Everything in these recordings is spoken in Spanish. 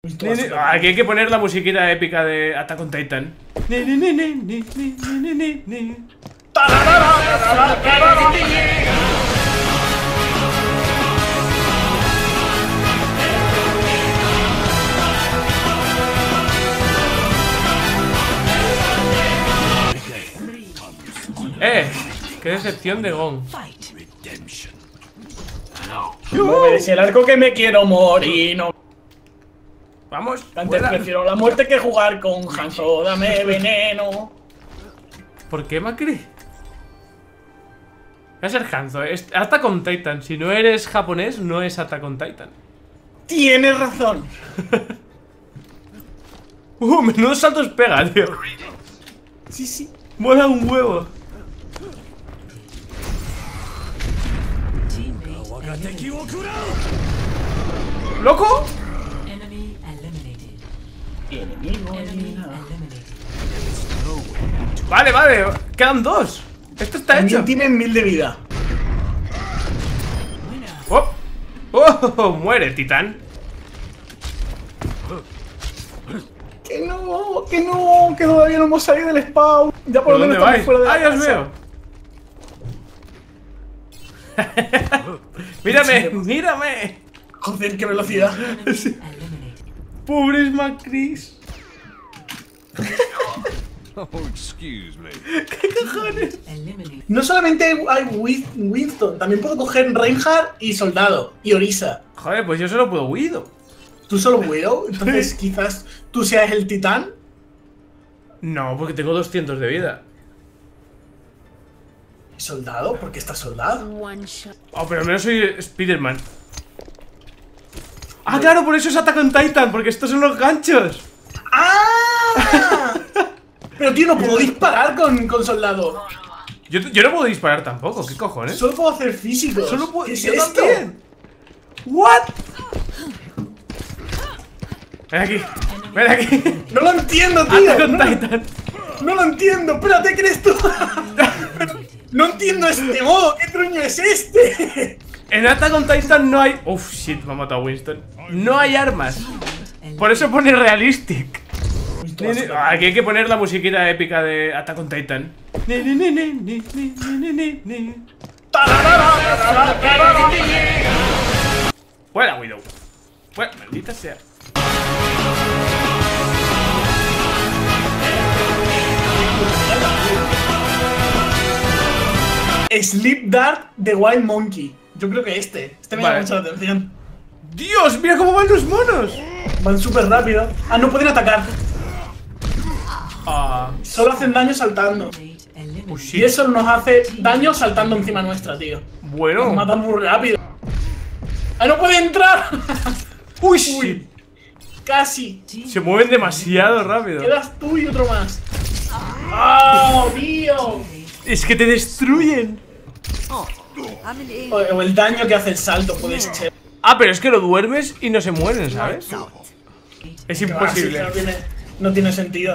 Pues Aquí ah, hay que poner la musiquita épica de Attack on Titan. ¡Eh! ¡Qué decepción de Gon! Yo el arco que me quiero morir! No. Vamos, Antes prefiero la muerte que jugar con Hanzo. Dame veneno. ¿Por qué Macri? Va a ser Hanzo, es Attack on Titan. Si no eres japonés, no es Attack on Titan. Tienes razón. Uh, menudos saltos pega, tío. Sí, sí. Mola un huevo. ¿Loco? Enemigo eliminado. Vale, vale. Quedan dos. Esto está hecho. También tienen mil de vida. Oh. Oh, muere, titán. Que no, que no, que todavía no hemos salido del spawn. Ya por ¿Por lo menos dónde vais? estamos fuera de la ¡Ay, os casa. veo! ¡Mírame! ¡Mírame! Joder, qué velocidad. Eliminated. Pobres Macris. Oh, excuse me. Eliminated. No solamente hay Win- Winston, también puedo coger Reinhardt y Soldado y Orisa. Joder, pues yo solo puedo Guido. ¿Tú solo Widow? Entonces quizás tú seas el titán. No, porque tengo 200 de vida. ¿Y Soldado? ¿Por qué estás soldado? Oh, pero al menos soy Spider-Man. Ah, claro, por eso es Attack on Titan, porque estos son los ganchos. ¡Ah! Pero tío, no puedo disparar con, con Soldado. Yo, yo no puedo disparar tampoco, ¿qué cojones? Solo puedo hacer físicos. Solo puedo. ¿Qué es yo esto? también. ¿What? Ven aquí. Ven aquí. No lo entiendo, tío. Attack on No, Titan. no lo entiendo. Espérate, ¿qué eres tú? No entiendo este modo. ¿Qué truño es este? En Attack on Titan no hay... Uf, shit, me ha matado Winston. No hay armas. Por eso pone realistic. Aquí hay que poner la musiquita épica de Attack on Titan. Fuera, Widow. Fuera, maldita sea. Sleep Dart de Wild Monkey. Yo creo que este. Este me Vale. llama mucho la atención. ¡Dios! ¡Mira cómo van los monos! Van súper rápido. Ah, no pueden atacar. Ah, Solo hacen daño saltando. Oh, Y eso nos hace daño saltando encima nuestra, tío. Nos Bueno. matan muy rápido. ¡Ah, no puede entrar! ¡Uy! shit. Casi. Se mueven demasiado rápido. Quedas tú y otro más. ¡Oh, tío! Es que te destruyen. O, o el daño que hace el salto puede ser. Ah, pero es que lo duermes y no se mueren, ¿sabes? Es imposible. no, tiene, no tiene sentido.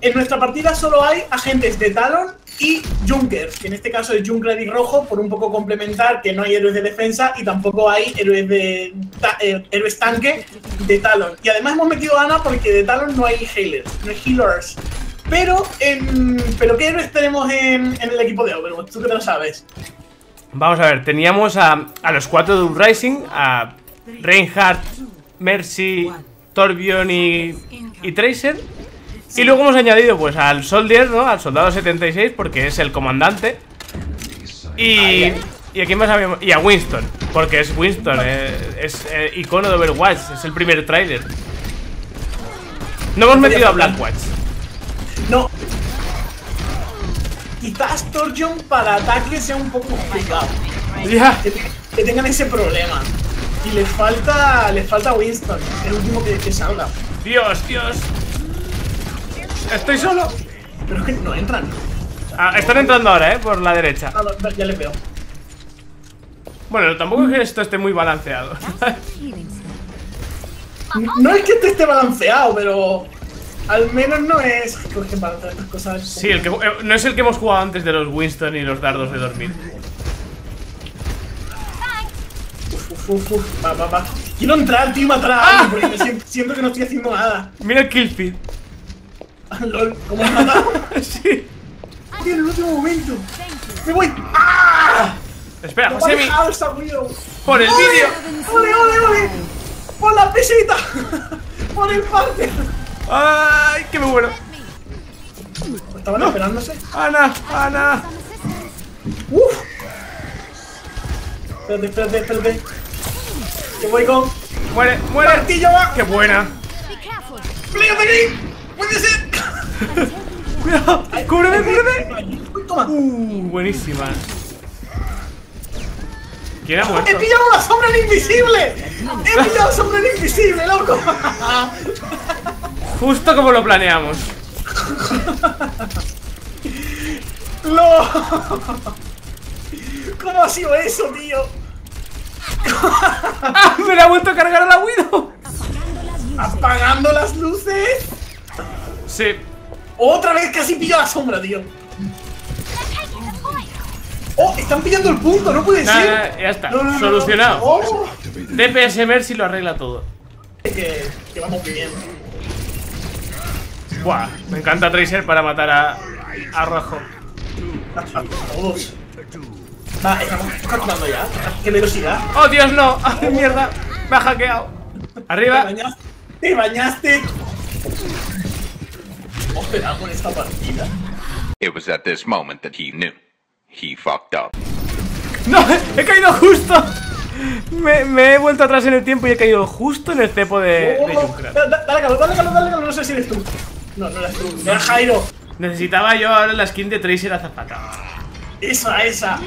En nuestra partida solo hay agentes de Talon y Junkers, que en este caso es Junker y Rojo, por un poco complementar que no hay héroes de defensa y tampoco hay héroes de ta- eh, héroes tanque de Talon. Y además hemos metido a Ana porque de Talon no hay healers, no hay healers. Pero, en, pero ¿qué héroes tenemos en, en el equipo de Overwatch? Tú que te lo sabes. Vamos a ver, teníamos a, a los cuatro de Uprising, a Reinhardt, Mercy, Torbjorn y, y Tracer. Y luego hemos añadido pues al Soldier, ¿no? Al Soldado 76 porque es el comandante. Y, y aquí más habíamos... Y a Winston, porque es Winston, eh, es eh, icono de Overwatch, es el primer trailer. No hemos metido a Blackwatch. No. Quizás Torjon para ataque sea un poco complicado. Ya. Que, que tengan ese problema. Y les falta. Les falta Winston, el último que, que salga. Dios, Dios. Estoy solo. Pero es que no entran. Ah, están entrando ahora, ¿eh? Por la derecha. Ah, no, ya les veo. Bueno, tampoco es que esto esté muy balanceado. No es que este esté balanceado, pero. Al menos no es. Que balancear estas cosas. Sí, el que, eh, no es el que hemos jugado antes de los Winston y los dardos de dormir. uf, uf. Va, va, va. Quiero entrar, tío, y matar a alguien, porque me siento, siento que no estoy haciendo nada. Mira el kill feed. LOL, ¿cómo has matado? sí. Tío, en el último momento. ¡Me voy! ¡Ah! Espera, ¡No Josemi, por el vídeo. ¡Ole, ole, ole! ¡Por la peseta! ¡Por el parte! ¡Ay, que me muero! Estaban esperándose. ¡Ana! ¡Ana! ¡Uf! Espérate, espérate, espérate. Que voy con. ¡Muere! ¡Muere! ¡Martillo va! ¡Qué buena! ¡Play of the game! ¡Puede ser! ¡Cuidado! ¡Cúbreme, cúbreme! Toma. ¡Uh! Buenísima. ¿Quién ha ¡He pillado una sombra invisible! ¡He pillado sombra invisible, loco! Justo como lo planeamos. ¡No! ¿Cómo ha sido eso, tío? ¡Ah! ¡Me la ha vuelto a cargar a la Widow! ¡Apagando las luces! Sí. Otra vez casi pillo la sombra, tío. ¡Oh! Están pillando el punto, no puede ser. ya está. No, no, no, Solucionado. no. Oh, DPS Mercy lo arregla todo. que, que vamos bien. Buah, me encanta Tracer para matar a, a Rojo. Todos. Va, estamos capturando ya. ¡Qué velocidad! ¡Oh, Dios, no! ¡Ay, mierda! Me ha hackeado. ¿Te Arriba. bañaste? ¿Te bañaste? Con esta partida. It was at this moment that he knew. He fucked up. ¡No! ¡He caído justo! Me, me he vuelto atrás en el tiempo y he caído justo en el cepo de, de Oh, Junkrat. da- da- Dale calor, dale calor, dale calor. No sé si eres tú. No, no eres tú. Era Jairo. Necesitaba yo ahora la skin de Tracer azafata. Esa, esa.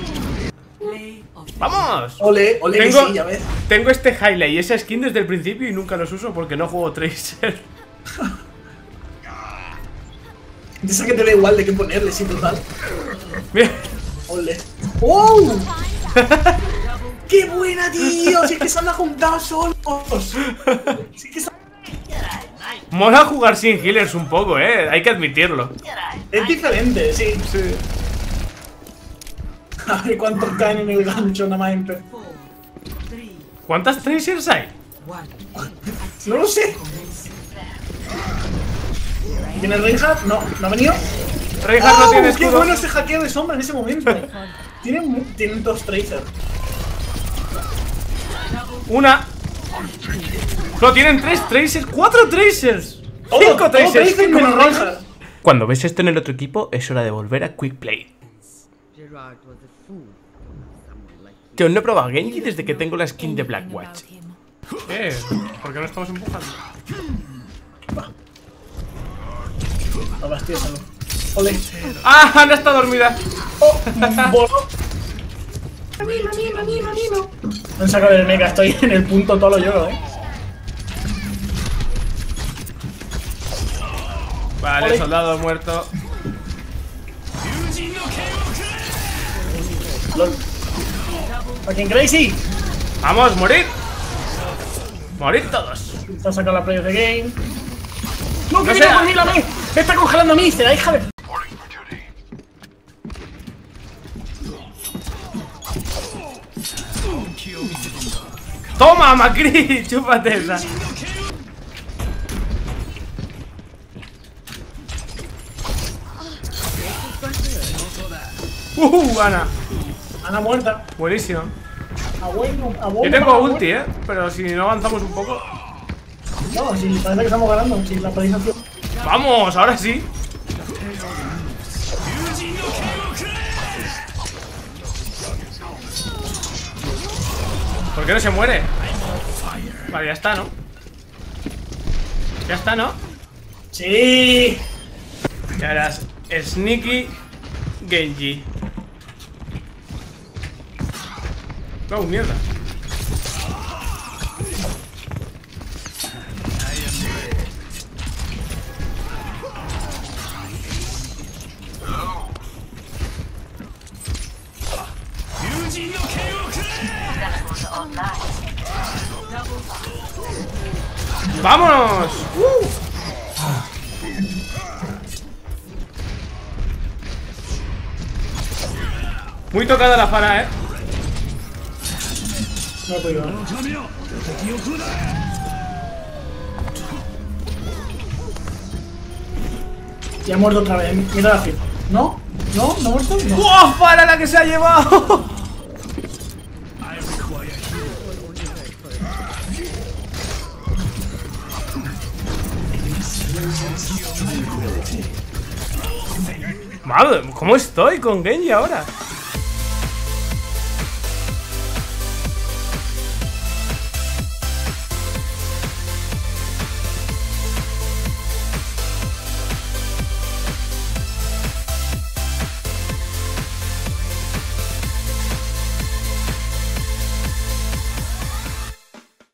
Of ¡Vamos! Ole, ole, Tengo, sí, ya ves. tengo este highlight y esa skin desde el principio y nunca los uso porque no juego Tracer. Esa que te da igual de qué ponerle, sí, total. Mira, Ole. ¡Oh! ¡Qué buena, tío! Si es que se han juntado solos. Si es que se... mola jugar sin healers un poco, eh. Hay que admitirlo. Es diferente, sí. Sí. A ver cuántos caen en el gancho nada más empe- four, three, ¿Cuántas Tracers hay? No lo sé. ¿Tiene Reinhardt? No, ¿no ha venido? Reinhardt no ¡Oh! tiene ¡Qué escudo. bueno ese hackeo de sombra en ese momento! tienen, mu- tienen dos Tracer. Una. No, tienen tres Tracers. ¡Cuatro Tracers! ¡Cinco Tracers! Cinco. Cuando ves esto en el otro equipo, es hora de volver a Quick Play. Yo no he probado Genji desde que tengo la skin de Black Watch. Eh, ¿por qué no estamos empujando? Ole. ¡Ah! Ana está dormida. ¡Oh! ¡Bolo! No han sacado el mecha, estoy en el punto todo lo lloro, eh. Vale, soldado muerto. LOL. Fucking crazy. ¡Vamos, morir! ¡Morir todos! Se ha sacado la play of the game. ¡No, que No viene sea- a congelar a mí! ¡Me está congelando a mí! ¡Será hija de... ¡Toma, Macri! ¡Chúpate esa! ¡Uh, Ana! Ana muerta. Buenísimo. Yo tengo ulti, eh. Pero si no avanzamos un poco. No, sí, parece que estamos ganando. Sí, la. ¡Vamos! Ahora sí. ¿Por qué no se muere? Vale, ya está, ¿no? Ya está, ¿no? Sí. Y ahora es Sneaky Genji. No, mierda. ¡Vámonos! Muy tocada la fara, ¿eh? No he podido. Ya ha muerto otra vez. Mira la fila. ¿No? ¿No? ¿No ha muerto? No. ¡Buah! ¡Para la que se ha llevado! Madre, ¿cómo estoy con Genji ahora?